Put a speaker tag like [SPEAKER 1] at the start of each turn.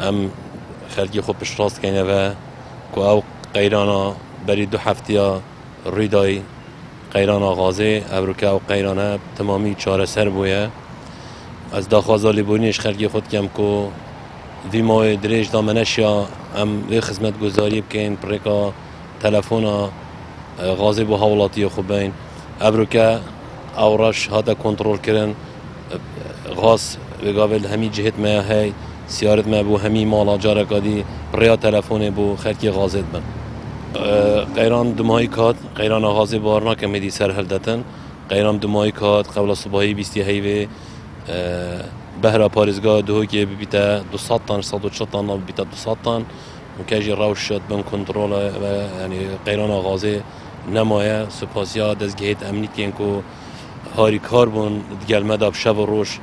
[SPEAKER 1] ام خلقی خوب پشت کنه و که او قیرانا بری دو هفته ریدای قیرانا غازه ابروکه او قیرانا تمامی چاره سر بویه از داخوازا لیبونیش خلقی خود کم که وی ماه دریج دامنش یا ام وی خدمت گذاری بکن پرکا تلفونا غازه بو حولاتی خوبین ابروکه اورش هاتا کنترل کردن غاز بقابل همی جهت هی سیارت ما بو همی مالا جارا کادی ریا تلفون بو خلکی غازت بن۔ قیران دمایی کات قیران غازه بارنا که مدی سر هل دتن۔ قیران دمایی کات قبل صبحی بیستی هیوه بهرا پارزگاه دو که ببیتا دو سات تن صد و چه تن ببیتا دو سات تن۔ مکاجی روش شد، بن کنترل و یعنی قیران غازه نمایه سپاسیا دزگهت امنیتی که هاری کار بون دیگه المدب شب و روش۔